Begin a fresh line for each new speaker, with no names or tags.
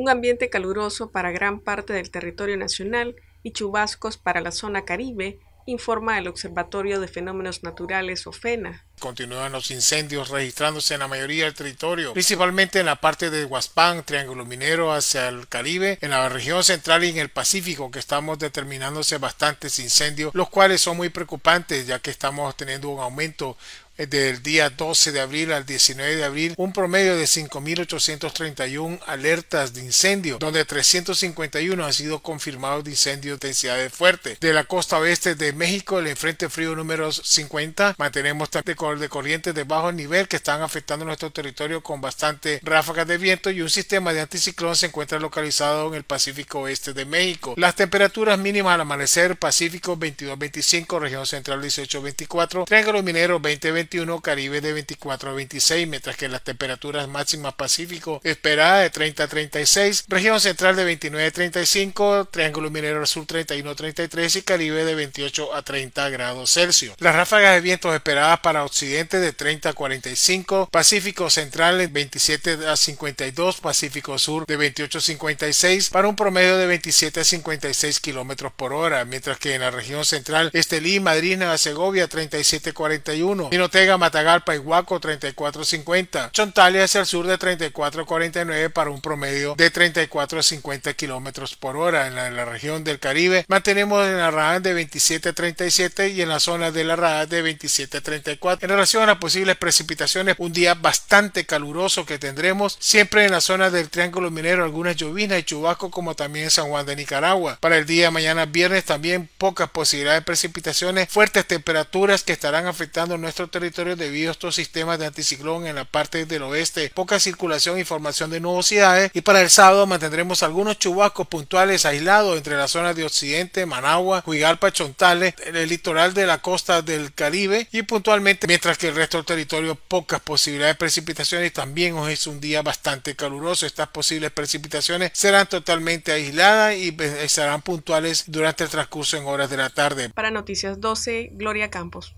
un ambiente caluroso para gran parte del territorio nacional y chubascos para la zona caribe, informa el Observatorio de Fenómenos Naturales OFENA.
Continúan los incendios registrándose en la mayoría del territorio, principalmente en la parte de Huaspán, Triángulo Minero hacia el Caribe, en la región central y en el Pacífico, que estamos determinándose bastantes incendios, los cuales son muy preocupantes ya que estamos teniendo un aumento del día 12 de abril al 19 de abril un promedio de 5.831 alertas de incendio, donde 351 han sido confirmados de incendios de intensidad fuerte. De la costa oeste de México, el enfrente frío número 50, mantenemos de corrientes de bajo nivel que están afectando nuestro territorio con bastante ráfagas de viento y un sistema de anticiclón se encuentra localizado en el Pacífico oeste de México. Las temperaturas mínimas al amanecer, Pacífico 22-25, región central 18-24, Triángulo Minero 20-21, Caribe de 24 a 26, mientras que las temperaturas máximas Pacífico esperadas de 30 a 36, región central de 29 a 35, Triángulo Minero Sur 31 a 33 y Caribe de 28 a 30 grados Celsius. Las ráfagas de vientos esperadas para de 30 a 45, Pacífico Central de 27 a 52, Pacífico Sur de 28 a 56 para un promedio de 27 a 56 kilómetros por hora, mientras que en la región central Estelí, Madrid, Nueva Segovia 37 a 41, Ortega, Matagalpa y Huaco 34.50. Chontales hacia el sur de 34.49 para un promedio de 34.50 kilómetros por hora. En la, región del Caribe mantenemos en la RAD de 27.37 y en la zona de la RAD de 27.34. En relación a posibles precipitaciones, un día bastante caluroso que tendremos siempre en la zona del Triángulo Minero, algunas lluvias y chubasco como también en San Juan de Nicaragua. Para el día de mañana viernes también pocas posibilidades de precipitaciones, fuertes temperaturas que estarán afectando nuestro territorio debido a estos sistemas de anticiclón en la parte del oeste, poca circulación y formación de nubosidades y para el sábado mantendremos algunos chubascos puntuales aislados entre las zonas de occidente, Managua, Huigalpa, Chontales, en el litoral de la costa del Caribe y puntualmente mientras que el resto del territorio pocas posibilidades de precipitaciones también hoy es un día bastante caluroso estas posibles precipitaciones serán totalmente aisladas y pues, serán puntuales durante el transcurso en horas de la tarde.
Para Noticias 12, Gloria Campos.